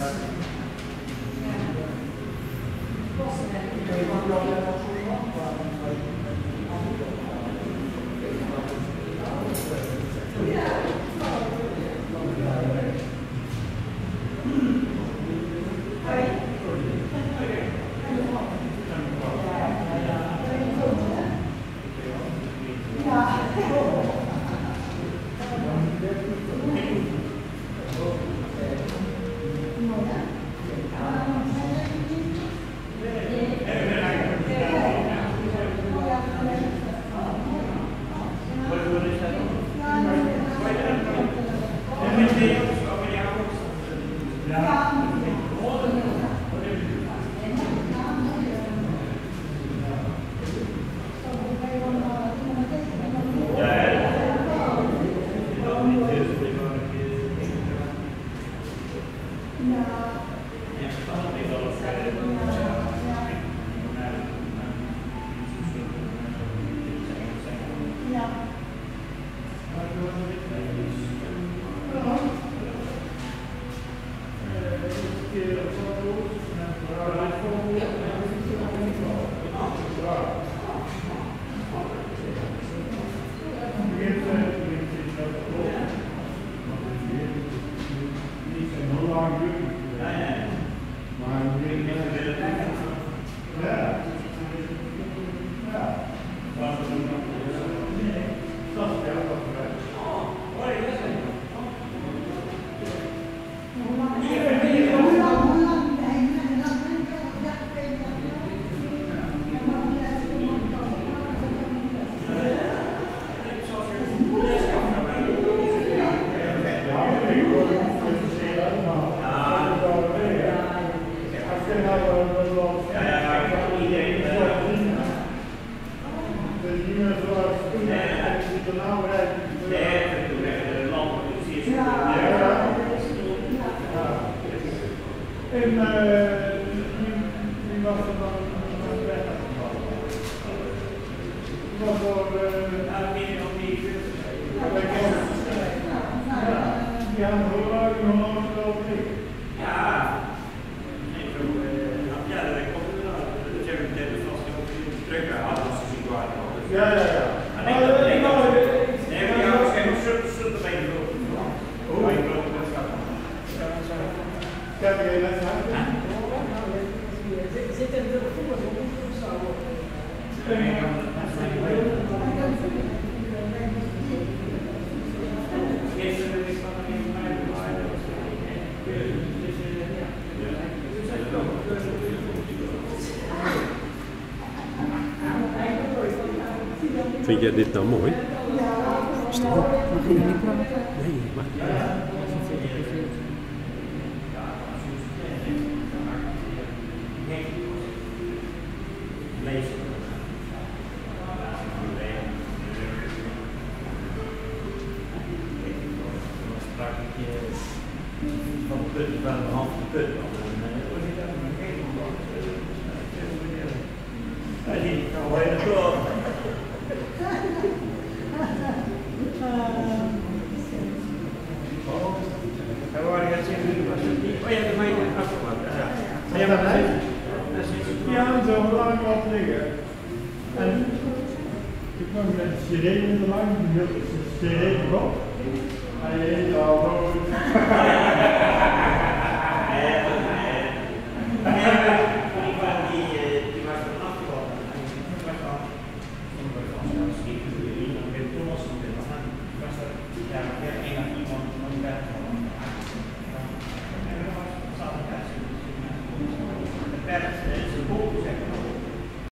Grazie. Ja. Vind jij dit nou mooi? Stil. Mag je niet praten? Nee, mag niet. van de put, van de hand van de put. Was Fick jag ditt namn? Thank you. Van Hij die kan wel helemaal door. En waar gaat zien, was het niet? Oh ja, de mijne afgemaakt. Ja, maar dat is- Ja, zo lang wat liggen. En toen kwam ik met een sirene in de lang, die wilde een sirene op. Gracias.